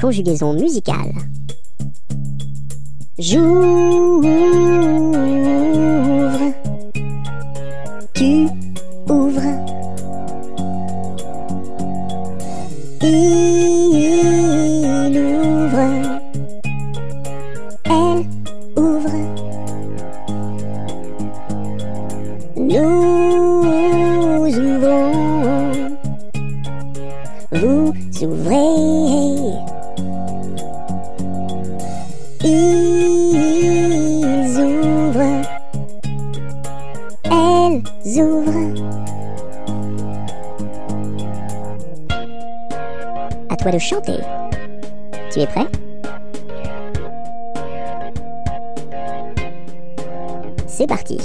Conjugaison musicale. J'ouvre. Tu ouvres. Il ouvre. Elle ouvre. Nous ouvrons. Vous ouvrez. Ils ouvrent. Elles ouvrent. À toi de chanter. Tu es prêt? C'est parti.